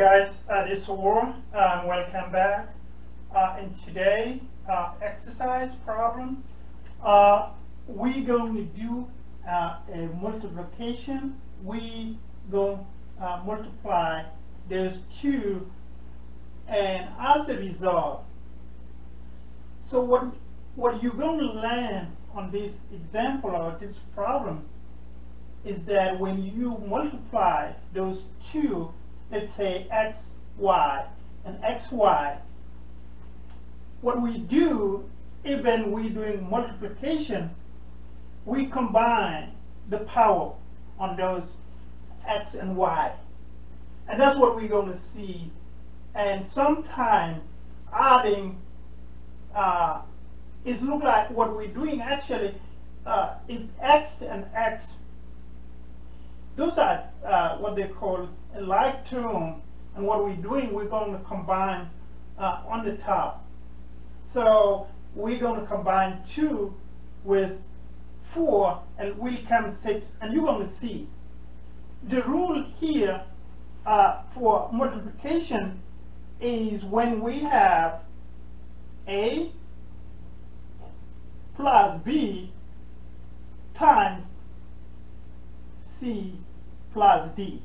guys, uh, this is Wur. Um, welcome back. Uh, and today, uh, exercise problem. Uh, we're going to do uh, a multiplication. We going to uh, multiply those two, and as a result, so what what you're going to learn on this example or this problem is that when you multiply those two, let's say x, y, and xy, what we do, even we're doing multiplication, we combine the power on those x and y. And that's what we're going to see. And sometimes adding uh, is look like what we're doing actually, uh, if x and x those are uh, what they call a like term. And what we're doing, we're going to combine uh, on the top. So we're going to combine 2 with 4 and will come 6. And you're going to see. The rule here uh, for multiplication is when we have A plus B times C plus D.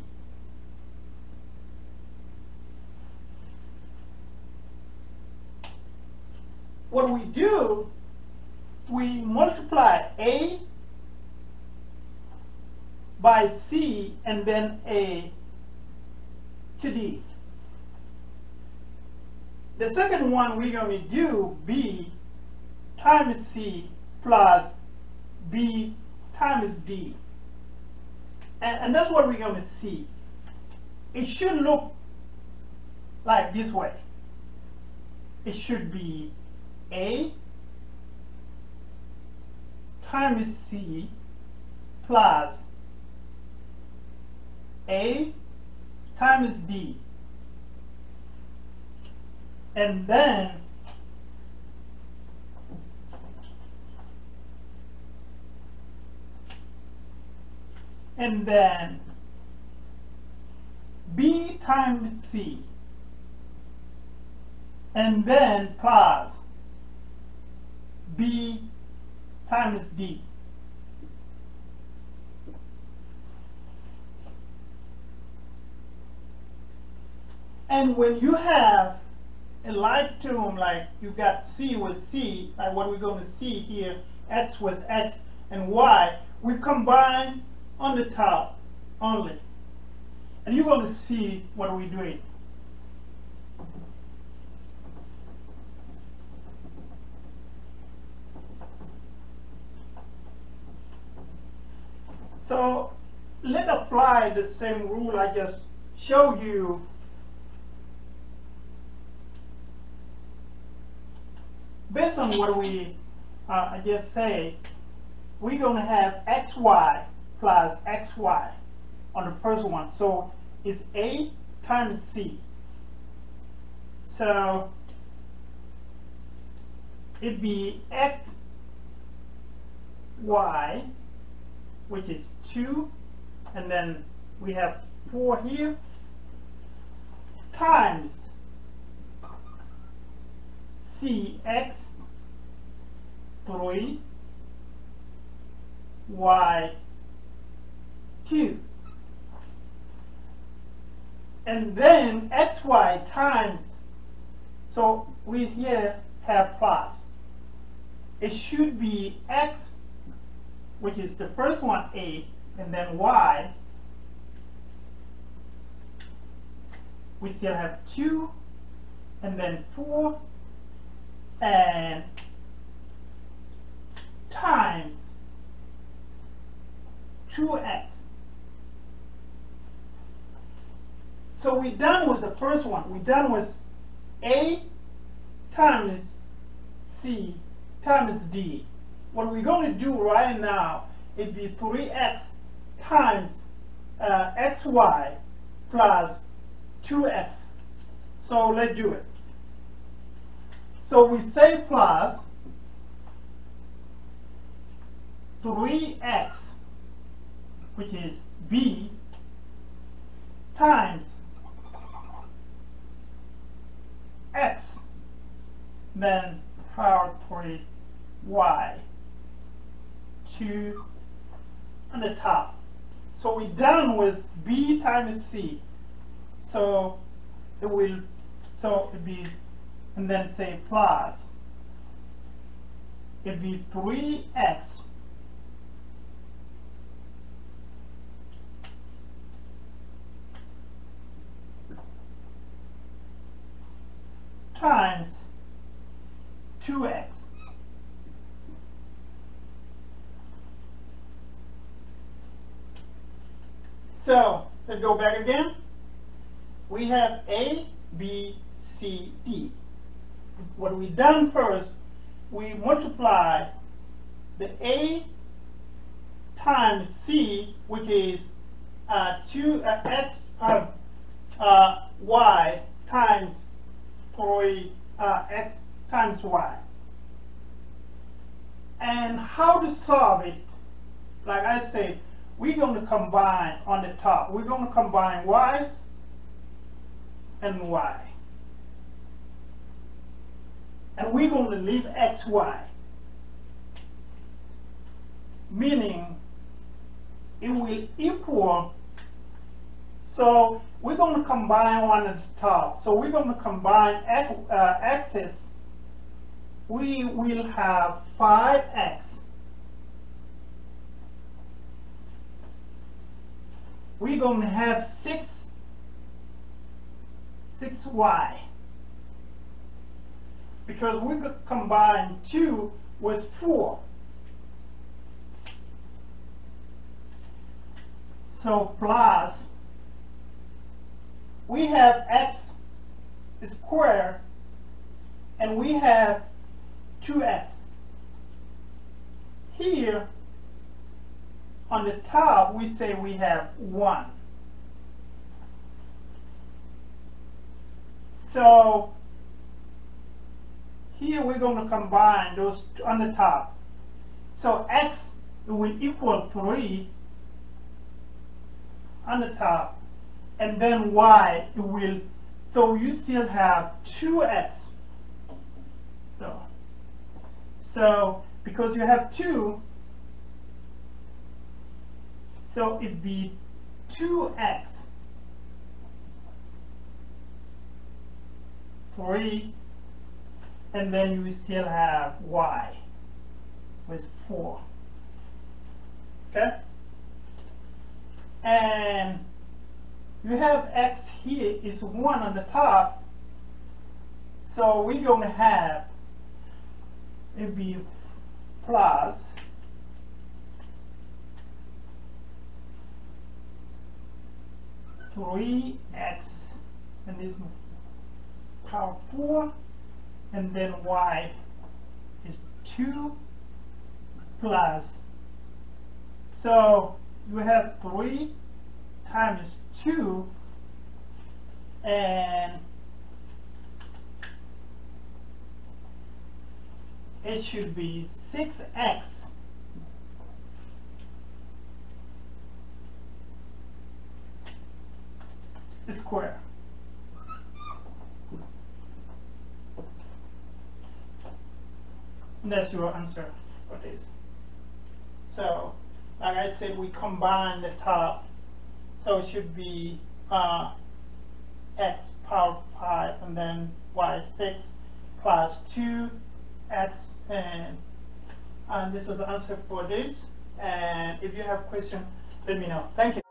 What we do, we multiply A by C and then A to D. The second one we're going to do B times C plus B times D. And, and that's what we're going to see. It should look like this way. It should be A times C plus A times B. And then and then B times C and then plus B times D. And when you have a like term like you got C with C, like what we're going to see here, X with X and Y, we combine on the top only. And you're going to see what we're doing. So let's apply the same rule I just showed you. Based on what we uh, just say, we're going to have xy plus xy on the first one. So it's A times C. So it'd be x y, which is 2, and then we have 4 here, times cx 3 y 2. And then xy times, so we here have plus. It should be x, which is the first one, a, and then y. We still have 2, and then 4, and times 2x. So we done with the first one. We done with A times C times D what we're going to do right now is be 3x times uh, xy plus 2x. So let's do it. So we say plus 3x, which is b, times x, then power 3 y. 2 on the top. So we're done with b times c. So it will, so it'd be, and then say plus. It'd be 3x times 2x. So, let's go back again. We have A, B, C, D. What we done first, we multiply the A times C, which is uh, 2 uh, x uh, uh, y times 3 uh, x times y. And how to solve it, like I said, we're going to combine on the top. We're going to combine y's and y. And we're going to leave xy. Meaning it will equal so we're going to combine one at the top. So we're going to combine x, uh, x's. We will have 5x. We're going to have 6, 6y. Because we could combine 2 with 4. So plus we have x squared and we have 2x. Here on the top we say we have 1. So here we're going to combine those on the top. So x will equal 3 on the top and then y will, so you still have 2x. So, so because you have 2, so it'd be 2x 3 and then you still have y with 4 okay? And you have x here is 1 on the top, so we're going to have it be plus three x and this power four and then y is two plus. So you have three times 2 and it should be 6x square. And that's your answer for this. So, like I said, we combine the top so it should be uh, x power 5 and then y 6 plus 2 x and, and this is the answer for this. And if you have question, let me know. Thank you.